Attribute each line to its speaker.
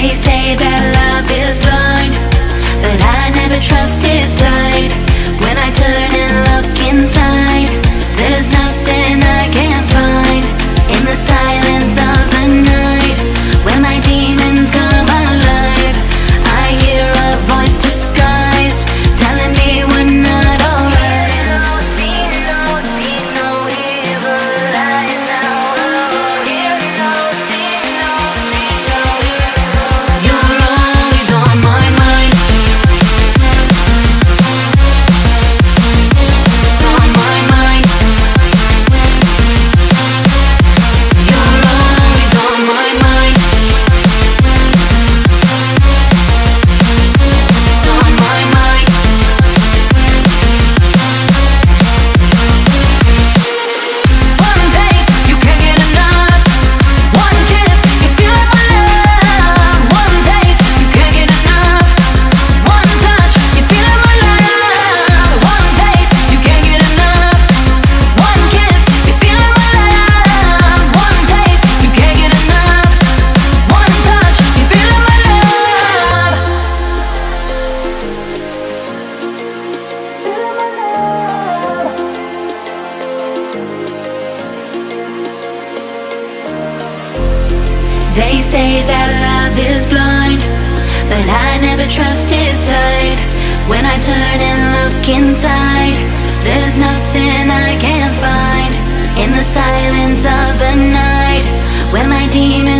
Speaker 1: They say that love is blind, but I never trusted. They say that love is blind, but I never trust its hide. When I turn and look inside, there's nothing I can find. In the silence of the night, when my demons